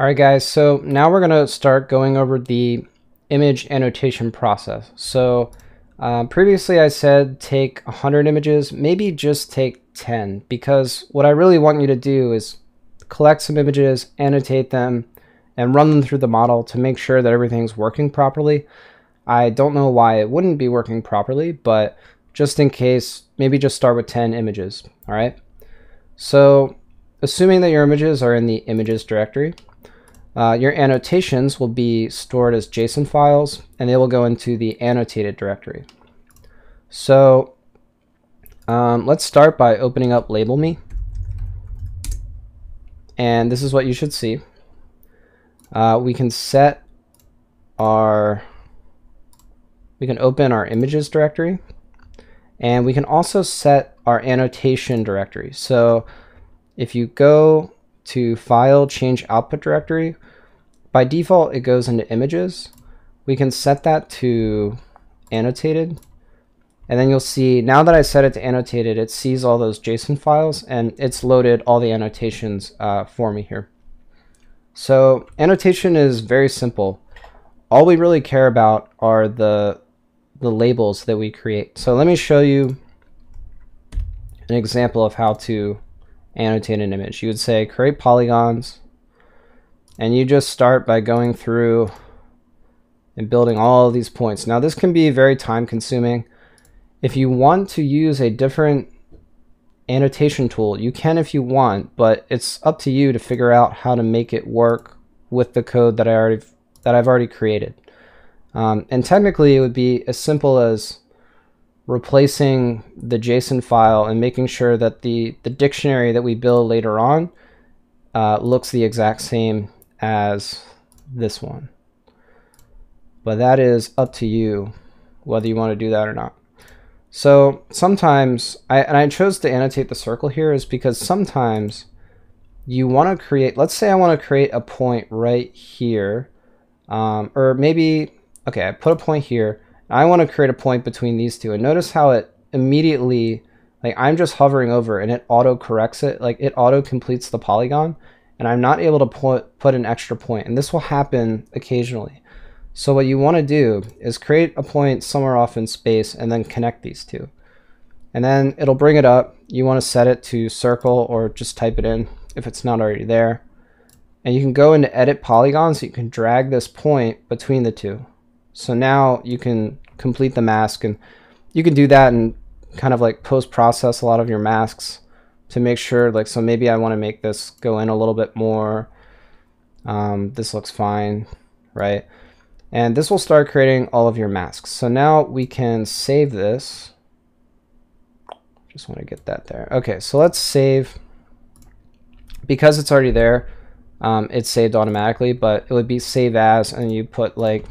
All right, guys, so now we're gonna start going over the image annotation process. So uh, previously I said take 100 images, maybe just take 10, because what I really want you to do is collect some images, annotate them, and run them through the model to make sure that everything's working properly. I don't know why it wouldn't be working properly, but just in case, maybe just start with 10 images, all right? So assuming that your images are in the images directory, uh, your annotations will be stored as JSON files and they will go into the annotated directory. So um, let's start by opening up labelme. And this is what you should see. Uh, we can set our, we can open our images directory and we can also set our annotation directory. So if you go to File, Change Output Directory. By default, it goes into Images. We can set that to Annotated. And then you'll see, now that I set it to Annotated, it sees all those JSON files, and it's loaded all the annotations uh, for me here. So annotation is very simple. All we really care about are the, the labels that we create. So let me show you an example of how to annotate an image. You would say create polygons and you just start by going through and building all of these points. Now this can be very time consuming. If you want to use a different annotation tool, you can if you want, but it's up to you to figure out how to make it work with the code that I already that I've already created. Um, and technically it would be as simple as replacing the JSON file and making sure that the, the dictionary that we build later on uh, looks the exact same as this one. But that is up to you whether you want to do that or not. So sometimes, I, and I chose to annotate the circle here is because sometimes you want to create, let's say I want to create a point right here, um, or maybe, okay, I put a point here, I want to create a point between these two. And notice how it immediately, like I'm just hovering over and it auto corrects it. Like it auto completes the polygon and I'm not able to put, put an extra point. And this will happen occasionally. So what you want to do is create a point somewhere off in space and then connect these two. And then it'll bring it up. You want to set it to circle or just type it in if it's not already there. And you can go into edit polygons so you can drag this point between the two. So now you can complete the mask and you can do that and kind of like post process a lot of your masks to make sure like so maybe I want to make this go in a little bit more. Um, this looks fine right? And this will start creating all of your masks. So now we can save this. Just want to get that there. Okay so let's save. Because it's already there um, it's saved automatically but it would be save as and you put like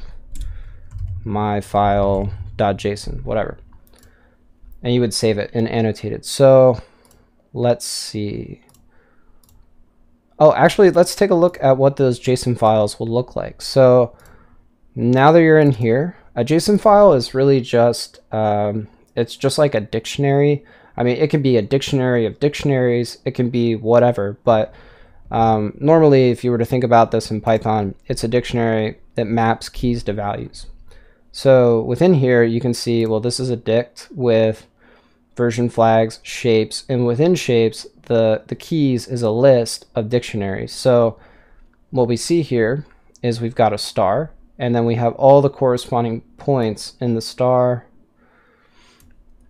my file .json, whatever. And you would save it and annotate it. So let's see. Oh, actually, let's take a look at what those JSON files will look like. So now that you're in here, a JSON file is really just, um, it's just like a dictionary. I mean, it can be a dictionary of dictionaries. It can be whatever, but um, normally if you were to think about this in Python, it's a dictionary that maps keys to values. So within here, you can see, well, this is a dict with version flags, shapes, and within shapes, the, the keys is a list of dictionaries. So what we see here is we've got a star, and then we have all the corresponding points in the star.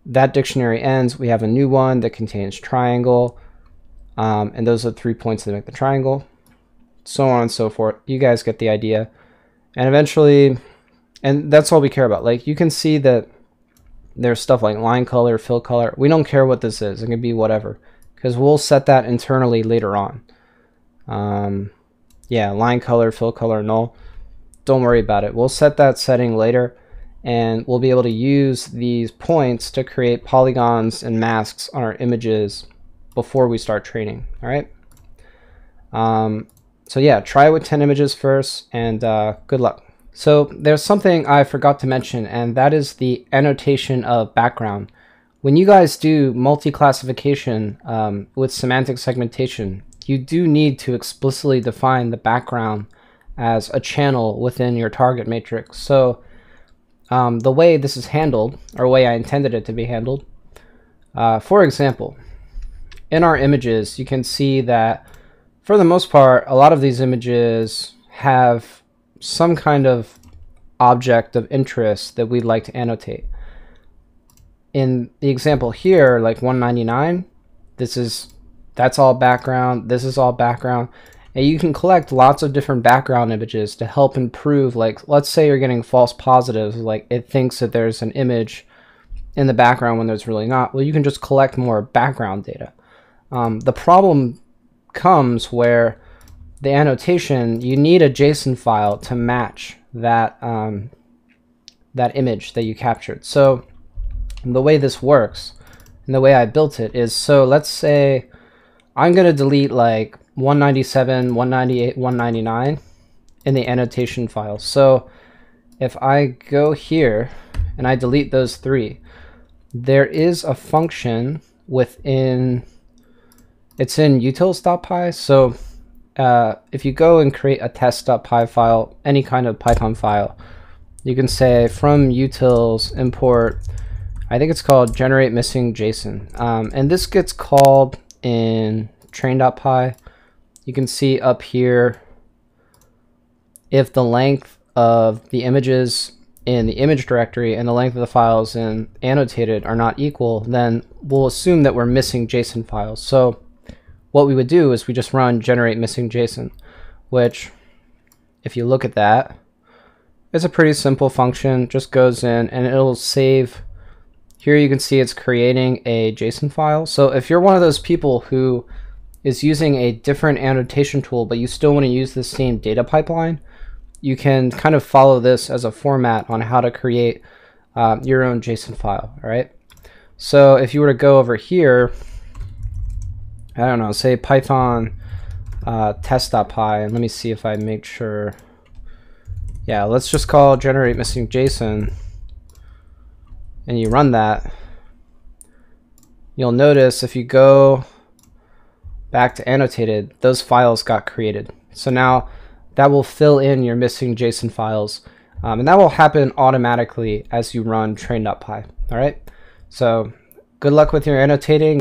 That dictionary ends, we have a new one that contains triangle, um, and those are three points that make the triangle, so on and so forth. You guys get the idea. And eventually, and that's all we care about. Like you can see that there's stuff like line color, fill color. We don't care what this is. It can be whatever because we'll set that internally later on. Um, yeah, line color, fill color, null. Don't worry about it. We'll set that setting later and we'll be able to use these points to create polygons and masks on our images before we start training. All right. Um, so yeah, try with 10 images first and uh, good luck. So there's something I forgot to mention, and that is the annotation of background. When you guys do multi-classification um, with semantic segmentation, you do need to explicitly define the background as a channel within your target matrix. So um, the way this is handled, or way I intended it to be handled, uh, for example, in our images, you can see that for the most part, a lot of these images have some kind of object of interest that we'd like to annotate. In the example here, like 199, this is that's all background, this is all background. And you can collect lots of different background images to help improve, like, let's say you're getting false positives, like it thinks that there's an image in the background when there's really not. Well, you can just collect more background data. Um, the problem comes where the annotation, you need a JSON file to match that, um, that image that you captured. So the way this works, and the way I built it is, so let's say I'm going to delete like 197, 198, 199 in the annotation file. So if I go here and I delete those three, there is a function within, it's in utils.py. So uh, if you go and create a test.py file, any kind of Python file, you can say from utils import, I think it's called generate missing JSON. Um, and this gets called in train.py. You can see up here if the length of the images in the image directory and the length of the files in annotated are not equal, then we'll assume that we're missing JSON files. So what we would do is we just run generate missing JSON, which if you look at that, it's a pretty simple function, just goes in and it'll save. Here you can see it's creating a JSON file. So if you're one of those people who is using a different annotation tool, but you still want to use the same data pipeline, you can kind of follow this as a format on how to create um, your own JSON file, all right? So if you were to go over here, I don't know, say Python uh, test.py, and let me see if I make sure. Yeah, let's just call generate missing JSON, and you run that. You'll notice if you go back to annotated, those files got created. So now that will fill in your missing JSON files. Um, and that will happen automatically as you run train.py. All right. So good luck with your annotating.